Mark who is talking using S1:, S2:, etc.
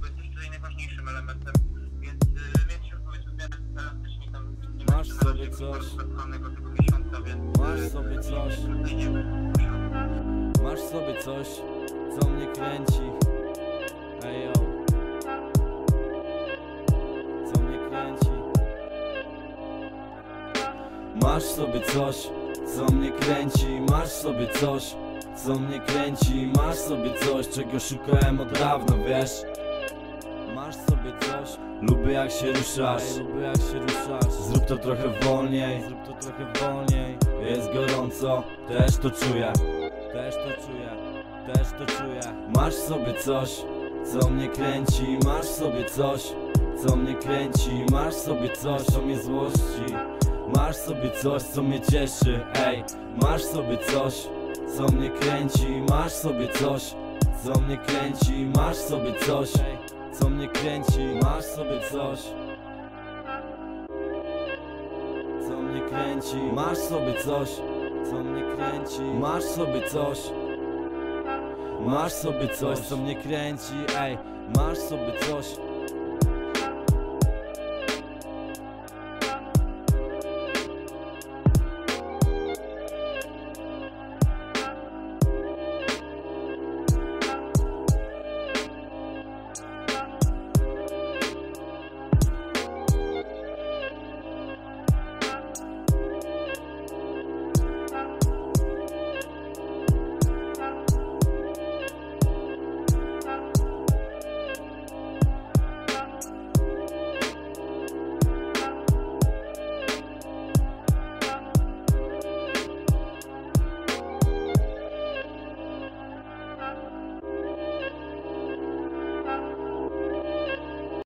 S1: bo jesteś tutaj najważniejszym elementem, więc mieć się powiedzmy w miarę elastycznie tam nie
S2: Masz sobie coś.
S1: rozpracowanego tego miesiąca, więc
S2: Masz sobie coś. Masz sobie coś, co mnie kręci? Ejo Co mnie kręci? Masz sobie coś, co mnie kręci? Masz sobie coś, co mnie kręci? Masz sobie coś, czego szukałem od dawna, wiesz Masz sobie coś, lubię jak się ruszasz. Lubię jak się ruszasz. Zrób to trochę wolniej. Zrób to trochę wolniej. Jest gorąco, też to czuję. Też to czuję, też to czuję. Masz sobie coś, co mnie kręci. Masz sobie coś, co mnie kręci. Masz sobie coś, co mnie złości. Masz sobie coś, co mnie cieszy. Ej, masz sobie coś, co mnie kręci. Masz sobie coś, co mnie kręci. Masz sobie coś, co mnie kręci. Masz sobie coś co mnie kręci. Masz sobie coś, co mnie kręci. Masz sobie coś Masz sobie coś, co mnie kręci. Ej, masz sobie coś,